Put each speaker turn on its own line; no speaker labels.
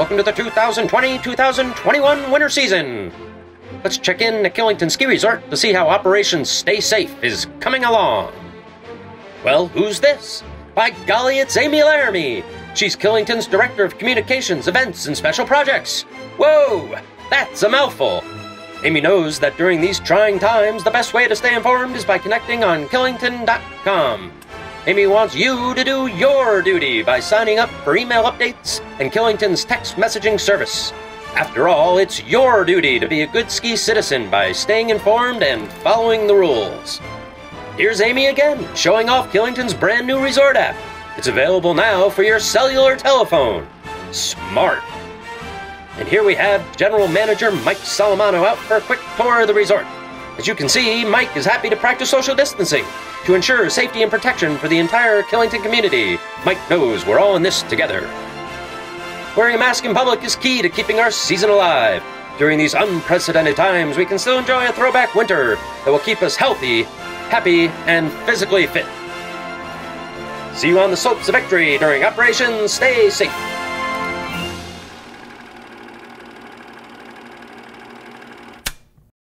Welcome to the 2020-2021 winter season. Let's check in at Killington Ski Resort to see how Operation Stay Safe is coming along. Well, who's this? By golly, it's Amy Laramie. She's Killington's Director of Communications, Events, and Special Projects. Whoa, that's a mouthful. Amy knows that during these trying times, the best way to stay informed is by connecting on Killington.com. Amy wants you to do your duty by signing up for email updates and Killington's text messaging service. After all, it's your duty to be a good ski citizen by staying informed and following the rules. Here's Amy again, showing off Killington's brand new resort app. It's available now for your cellular telephone. Smart. And here we have General Manager Mike Solimano out for a quick tour of the resort. As you can see, Mike is happy to practice social distancing to ensure safety and protection for the entire Killington community. Mike knows we're all in this together. Wearing a mask in public is key to keeping our season alive. During these unprecedented times, we can still enjoy a throwback winter that will keep us healthy, happy, and physically fit. See you on the slopes of victory during Operation Stay Safe.